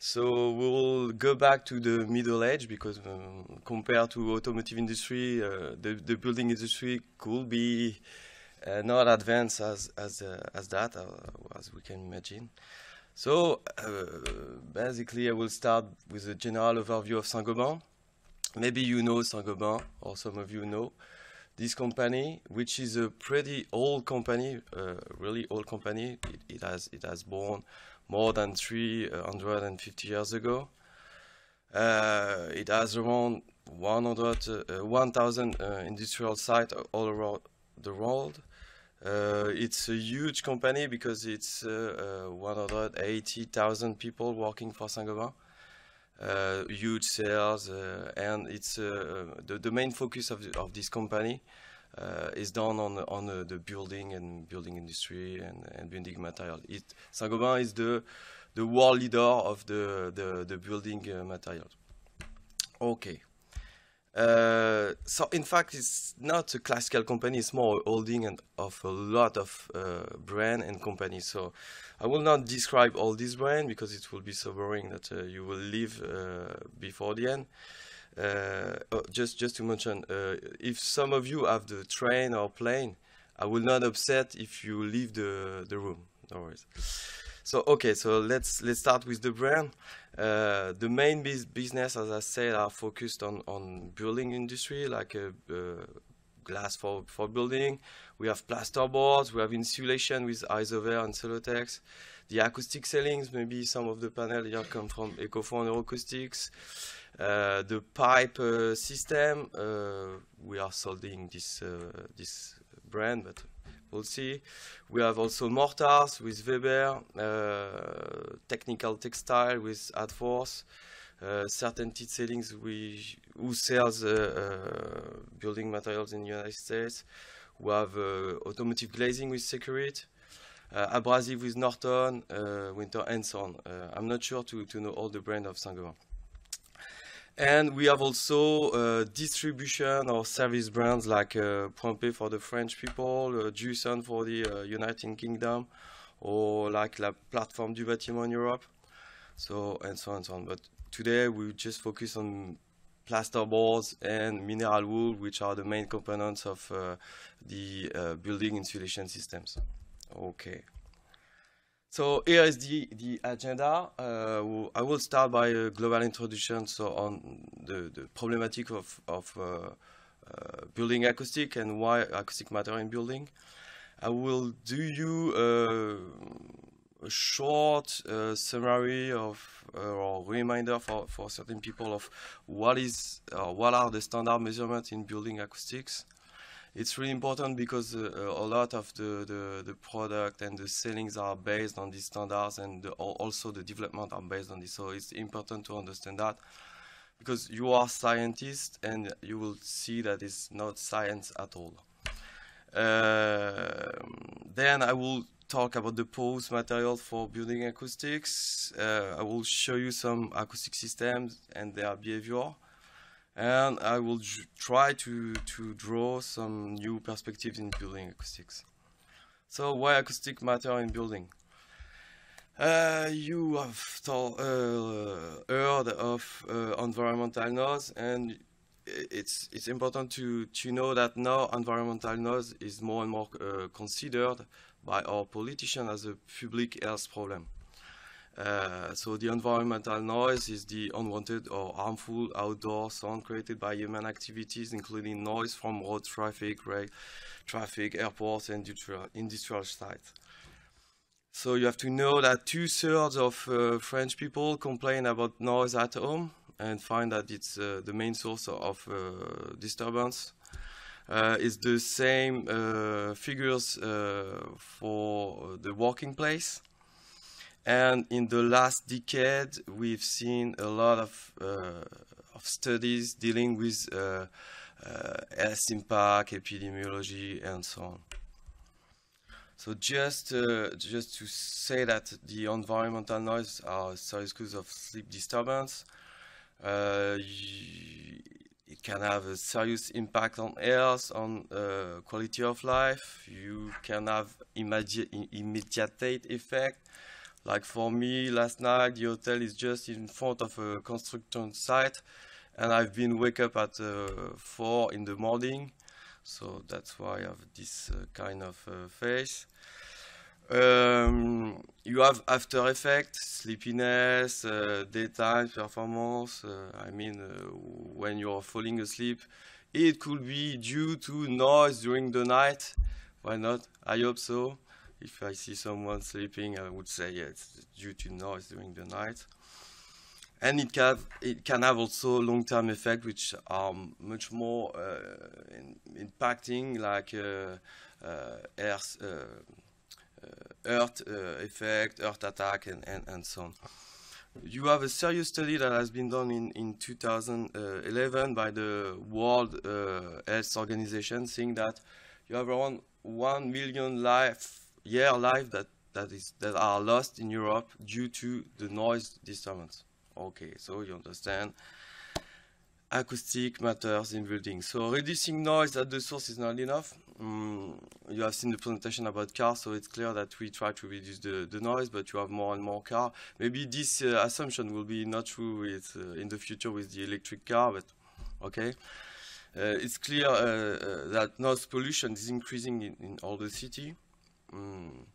So we'll go back to the Middle Age because um, compared to automotive industry, uh, the, the building industry could be uh, not advanced as as uh, as that uh, as we can imagine. So uh, basically, I will start with a general overview of Saint-Gobain. Maybe you know Saint-Gobain, or some of you know this company, which is a pretty old company, uh, really old company. It, it, has it has born more than 350 years ago. Uh, it has around 100, uh, 1,000 uh, industrial sites all around the world. Uh, it's a huge company because it's uh, uh, 180,000 people working for Saint-Gobain. Huge sales, and it's the, the main focus of, of this company uh, is done on on uh, the building and building industry and, and building material. It, Saint-Gobain is the the world leader of the the, the building uh, materials. Okay. Uh, so in fact, it's not a classical company. It's more holding and of a lot of uh, brand and companies. So I will not describe all these brands because it will be so boring that uh, you will leave before the end. Uh, oh, just just to mention, uh, if some of you have the train or plane, I will not upset if you leave the the room. No worries. So okay, so let's let's start with the brand. Uh, the main business, as I said, are focused on on building industry, like uh, uh, glass for for building. We have plasterboards. We have insulation with Isover and Celotex. The acoustic ceilings, maybe some of the panel here come from Ecophon Acoustics. Uh, the pipe uh, system, uh, we are solding this this brand, but we'll see. We have also mortars with Weber, technical textile with Adfors. Uh, CertainTeed ceilings we, who sells uh, uh, building materials in the United States. We have automotive glazing with Sekurit, abrasive with Norton, Winter and so on. I'm not sure to, to know all the brand of Saint-Gobain. And we have also uh, distribution or service brands like uh, Point for the French people, uh, Jewson for the uh, United Kingdom, or like La Plateforme du Bâtiment in Europe. So, and so on and so on. But today we just focus on plasterboards and mineral wool, which are the main components of uh, the uh, building insulation systems. Okay. So here is the, the agenda. Uh, I will start by a global introduction so on the, the problematic of, of uh, uh, building acoustic and why acoustic matter in building. I will do you uh, a short uh, summary of uh, or reminder for, for certain people of what is what are the standard measurements in building acoustics it's really important because uh, a lot of the, the, the, product and the sellings are based on these standards and the, also the development are based on this. So it's important to understand that because you are scientists and you will see that it's not science at all. Uh, then I will talk about the porous material for building acoustics. Uh, I will show you some acoustic systems and their behavior and I will try to, to draw some new perspectives in building acoustics. So why acoustic matter in building? Uh, you have uh, heard of uh, environmental noise and it's, it's important to, to know that now environmental noise is more and more uh, considered by our politicians as a public health problem. Uh, so the environmental noise is the unwanted or harmful outdoor sound created by human activities, including noise from road traffic, rail traffic, airports, and industrial, sites. So you have to know that two-thirds of uh, French people complain about noise at home and find that it's uh, the main source of uh, disturbance. Uh, it's the same figures for the working place. And in the last decade, we've seen a lot of, uh, of studies dealing with uh, uh, health impact, epidemiology, and so on. So just uh, just to say that the environmental noise are serious cause of sleep disturbance. Uh, it can have a serious impact on health, on uh, quality of life. You can have immediate, immediate effect Like for me, last night the hotel is just in front of a construction site, and I've been wake up at uh, four in the morning, so that's why I have this uh, kind of uh, face. Um, you have after effect, sleepiness, uh, daytime performance. Uh, I mean, uh, when you're falling asleep, it could be due to noise during the night. Why not? I hope so. If I see someone sleeping, I would say yeah, it's due to noise during the night. And it can it can have also long-term effects which are much more uh, in, impacting, like uh, uh, air, earth effect, earth attack, and, and, and so on. You have a serious study that has been done in, in 2011 by the World uh, Health Organization saying that you have around 1 million life, year life that, that, is, that are lost in Europe due to the noise disturbance. Okay, so you understand acoustic matters in buildings. So reducing noise at the source is not enough. Mm, you have seen the presentation about cars, so it's clear that we try to reduce the, the noise, but you have more and more cars. Maybe this uh, assumption will be not true with, uh, in the future with the electric car, but okay. Uh, it's clear uh, uh, that noise pollution is increasing in, in all the city. Mm.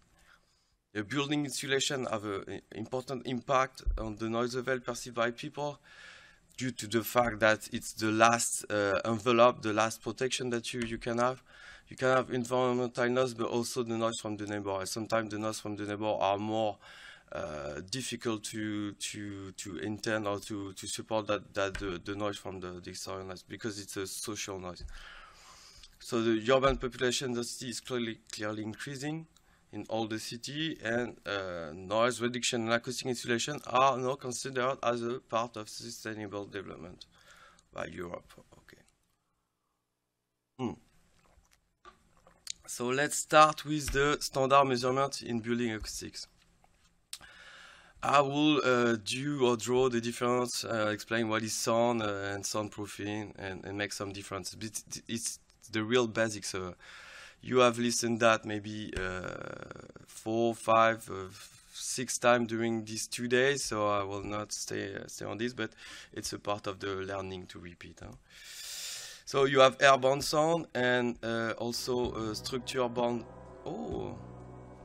The building insulation have an important impact on the noise level perceived by people due to the fact that it's the last uh, envelope, the last protection that you, you can have. You can have environmental noise, but also the noise from the neighbor. Sometimes the noise from the neighbor are more uh, difficult to to to intend or to to support that that the, the noise from the, the external noise because it's a social noise. So the urban population density is clearly clearly increasing in all the city and uh, noise reduction and acoustic insulation are now considered as a part of sustainable development by Europe. Okay. Hmm. So let's start with the standard measurement in building acoustics. I will uh, do or draw the difference, uh, explain what is sound uh, and soundproofing and, and, make some difference. It's, it's the real basics you have listened that maybe uh, four, five, uh, six times during these two days, so I will not stay uh, stay on this, but it's a part of the learning to repeat. Huh? So you have airborne sound and uh, also uh, structure-borne. Oh,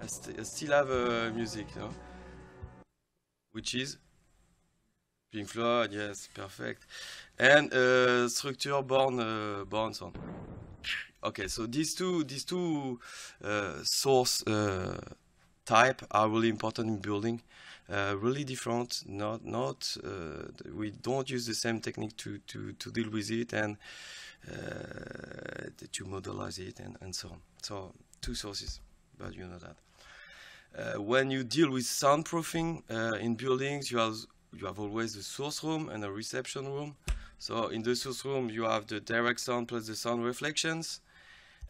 I, st I, still have uh, music, no? which is Pink Floyd. Yes, perfect. And structure-borne borne sound. Okay, so these two these two uh, source uh, type are really important in building. Uh, really different. Not not uh, we don't use the same technique to to to deal with it and uh, to modelize it and and so on. So two sources, but you know that. Uh, when you deal with soundproofing in buildings, you have you have always a source room and a reception room. So in the source room, you have the direct sound plus the sound reflections.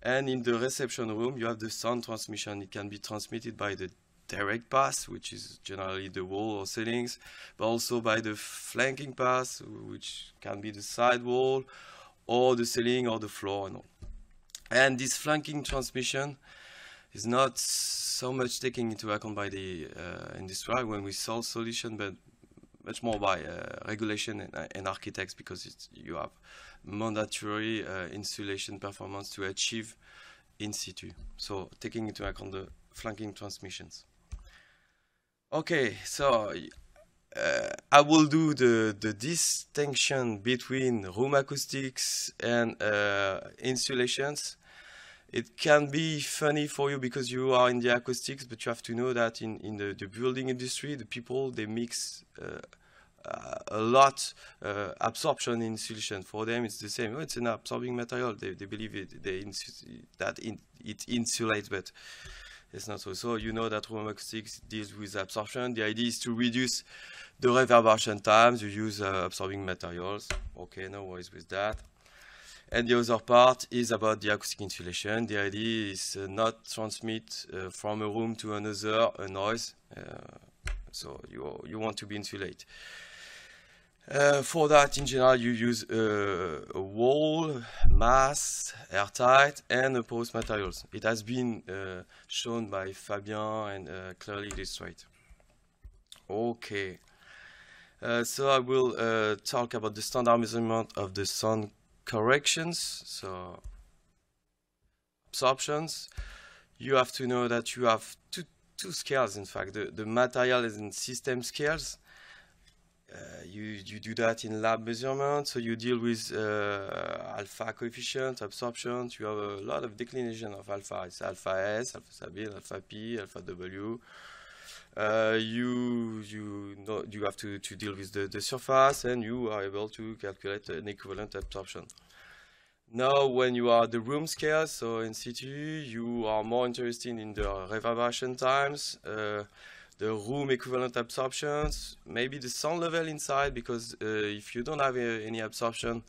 And in the reception room, you have the sound transmission. It can be transmitted by the direct pass, which is generally the wall or ceilings, but also by the flanking pass, which can be the side wall or the ceiling or the floor and all. And this flanking transmission is not so much taken into account by the uh, industry when we solve solution, but much more by uh, regulation and, and, architects because you have mandatory uh, insulation performance to achieve in situ. So taking into account the flanking transmissions. Okay, so uh, I will do the, the distinction between room acoustics and uh, insulations. It can be funny for you because you are in the acoustics, but you have to know that in, in the, the building industry, the people, they mix uh, a lot uh, absorption in solution. For them, it's the same. Oh, it's an absorbing material. They, they believe it, they that in, it insulates, but it's not so. So you know that room acoustics deals with absorption. The idea is to reduce the reverberation times. You use uh, absorbing materials. Okay, no worries with that. And the other part is about the acoustic insulation. The idea is uh, not transmit uh, from a room to another a noise. Uh, so you, you want to be insulated. Uh, for that, in general, you use uh, a wall, mass, airtight, and porous materials. It has been uh, shown by Fabien and uh, clearly illustrated. Okay. Uh, so I will uh, talk about the standard measurement of the sound corrections. So absorptions. You have to know that you have two two scales. In fact, the the material is in system scales. Uh, you you do that in lab measurement. So you deal with uh, alpha coefficient, absorption. You have a lot of declination of alpha. It's alpha S, alpha Sabine, alpha P, alpha W. Uh, you you know you have to, to deal with the, the surface and you are able to calculate an equivalent absorption. Now when you are the room scale, so in situ, you are more interested in the reverberation times, uh, the room equivalent absorptions, maybe the sound level inside, because uh, if you don't have uh, any absorption,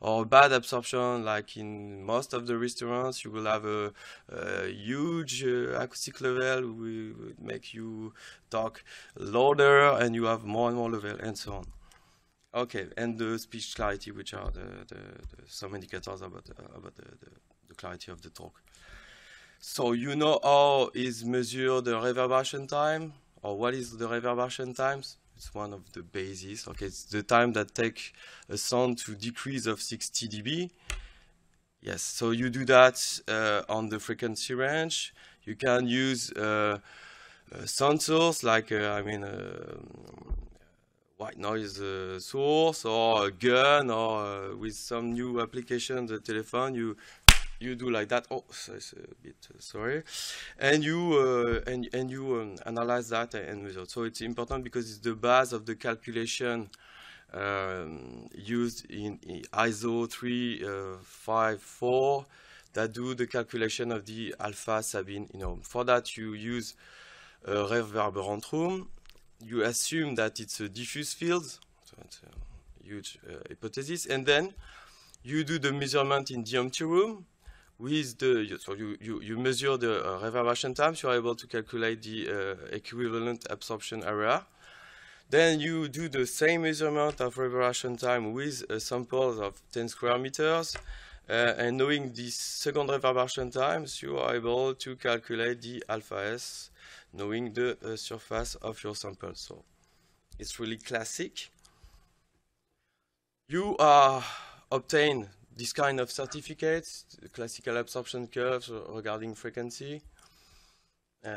or bad absorption like in most of the restaurants you will have a, a huge uh, acoustic level we would make you talk louder and you have more and more level and so on. Okay and the speech clarity which are the, the, the some indicators about uh, about the, the, clarity of the talk. So you know how is measured the reverberation time or what is the reverberation times it's one of the bases. Okay, it's the time that take a sound to decrease of 60 dB. Yes, so you do that uh, on the frequency range. You can use uh, uh, sound source like, uh, I mean, uh, white noise uh, source or a gun or with some new application, the telephone, you you do like that. Oh, it's a bit uh, sorry, and you uh, and and you um, analyze that and result. So it's important because it's the base of the calculation um, used in, ISO 354 uh, that do the calculation of the alpha Sabine. You know, for that you use a reverberant room. You assume that it's a diffuse field. So it's a huge uh, hypothesis, and then you do the measurement in the empty room with the, so you, you, you measure the uh, reverberation times, you are able to calculate the uh, equivalent absorption area. Then you do the same measurement of reverberation time with uh, samples of 10 square meters. Uh, and knowing these second reverberation times, you are able to calculate the alpha S, knowing the uh, surface of your sample. So it's really classic. You are obtain this kind of certificates, classical absorption curves regarding frequency. Uh,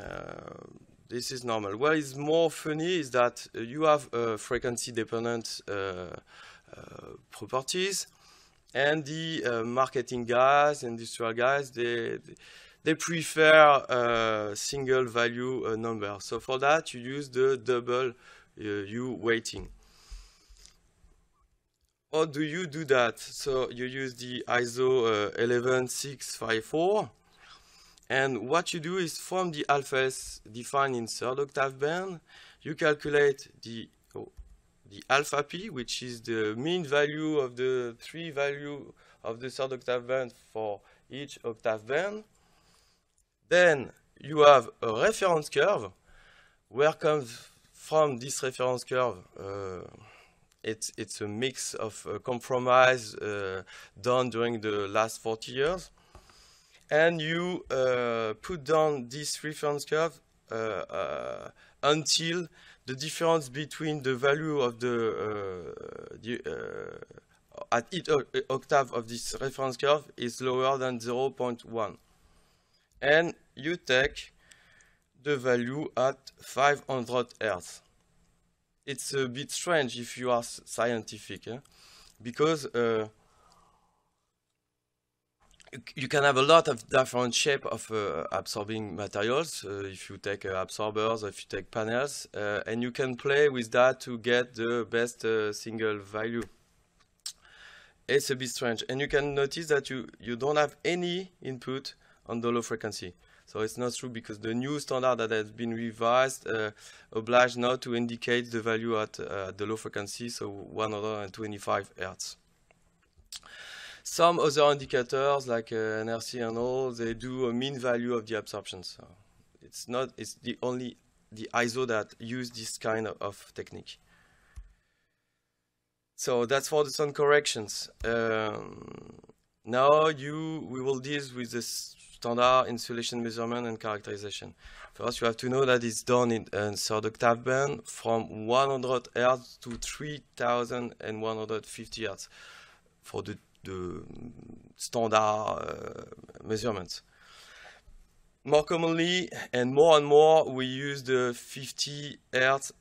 this is normal. What is more funny is that uh, you have uh, frequency dependent uh, uh, properties and the uh, marketing guys, industrial guys, they, they prefer single value number. So for that you use the double U weighting how do you do that? So you use the ISO uh, 11654 and what you do is from the alpha S defined in third octave band, you calculate the, oh, the alpha P, which is the mean value of the three value of the third octave band for each octave band. Then you have a reference curve, where comes from this reference curve uh, it's it's a mix of uh, compromise uh, done during the last 40 years. And you uh, put down this reference curve uh, until the difference between the value of the, the at each octave of this reference curve is lower than 0.1 and you take the value at 500 hertz it's a bit strange if you are scientific, eh? because uh, you can have a lot of different shape of uh, absorbing materials uh, if you take uh, absorbers, if you take panels, uh, and you can play with that to get the best uh, single value. It's a bit strange, and you can notice that you, you don't have any input on the low frequency. So it's not true because the new standard that has been revised uh, obliged now to indicate the value at uh, the low frequency, so 125 Hertz. Some other indicators like uh, NRC and all, they do a mean value of the absorption. So it's not, it's the only, the ISO that use this kind of, of technique. So that's for the sound corrections. Um, now you, we will deal with this standard insulation measurement and characterization. First, you have to know that it's done in a octave band from 100 Hz to 3150 Hz for the, the standard uh, measurements. More commonly and more and more, we use the 50 Hz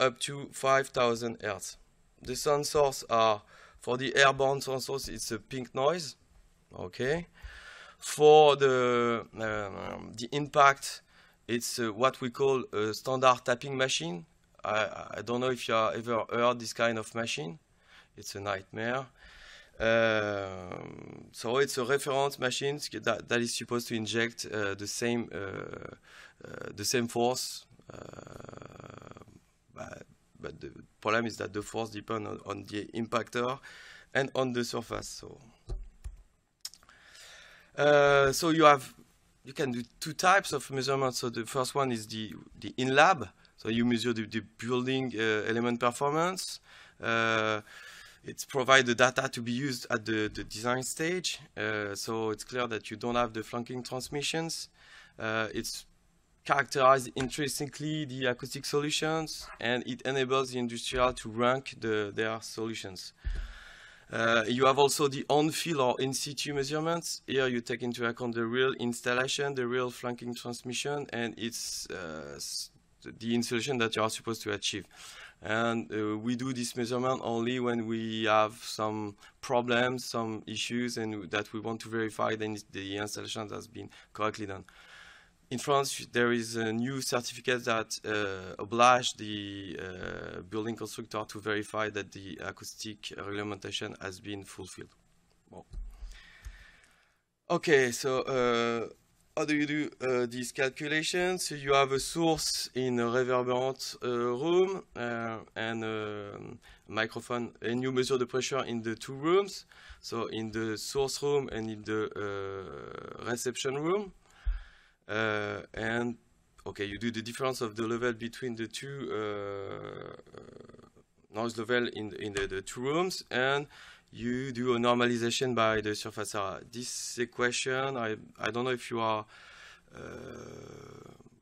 up to 5000 Hz. The sensors are, for the airborne sensors, it's a pink noise, okay. For the, um, the impact, it's uh, what we call a standard tapping machine. I, I don't know if you have ever heard this kind of machine. It's a nightmare. Um, so it's a reference machine that, that is supposed to inject uh, the same uh, uh, the same force, uh, but, but, the problem is that the force depends on, on, the impactor and on the surface. So, uh, so you have you can do two types of measurements. So the first one is the the in lab. So you measure the, the building uh, element performance it provides the data to be used at the, the design stage. Uh, so it's clear that you don't have the flanking transmissions. Uh, it's characterized intrinsically the acoustic solutions and it enables the industrial to rank the, their solutions. Uh, you have also the on-field or in-situ measurements. Here you take into account the real installation, the real flanking transmission, and it's uh, the insulation that you are supposed to achieve. And uh, we do this measurement only when we have some problems, some issues, and that we want to verify that the installation has been correctly done. In France, there is a new certificate that uh, the uh, building constructor to verify that the acoustic regulation has been fulfilled. Well. Okay, so uh, how do you do uh, these calculations? So you have a source in a reverberant uh, room uh, and a microphone, and you measure the pressure in the two rooms. So in the source room and in the reception room. Uh, and okay, you do the difference of the level between the two uh, noise level in, in the, the two rooms and you do a normalization by the surface area. This equation, I, I don't know if you are uh,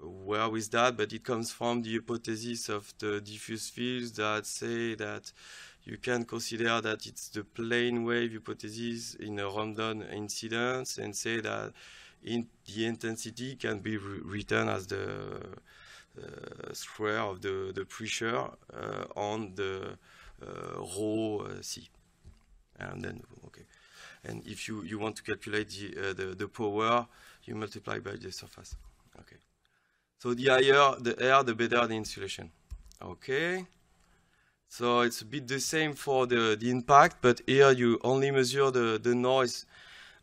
aware with that, but it comes from the hypothesis of the diffuse fields that say that you can consider that it's the plane wave hypothesis in a random incidence and say that in the intensity can be written as the uh, square of the, the pressure uh, on the uh, rho c and then okay. And if you, you want to calculate the, the, the power, you multiply by the surface. Okay. So the higher the R, the better the insulation. Okay. So it's a bit the same for the, the impact, but here you only measure the, the noise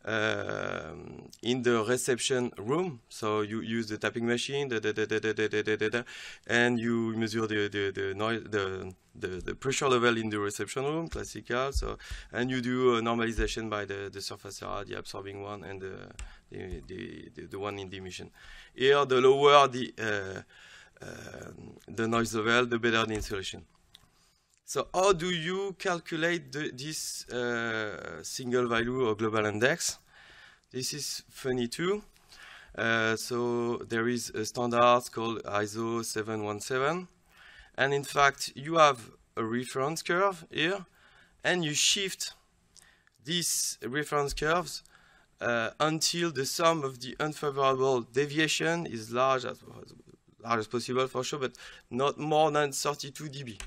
in the reception room. So you use the tapping machine, da, da, da, and you measure the, the, the noise, the, the, the, pressure level in the reception room, classical. So, and you do a normalization by the, the surface area, the absorbing one, and the, the, the, the, one in the emission. Here, the lower the, uh, uh, the noise level, the better the insulation. So how do you calculate the, this uh, single value or global index? This is funny too. Uh, so there is a standard called ISO 717. And in fact, you have a reference curve here, and you shift these reference curves uh, until the sum of the unfavorable deviation is large as, large as possible for sure, but not more than 32 dB.